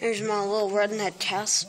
Here's my little redneck test.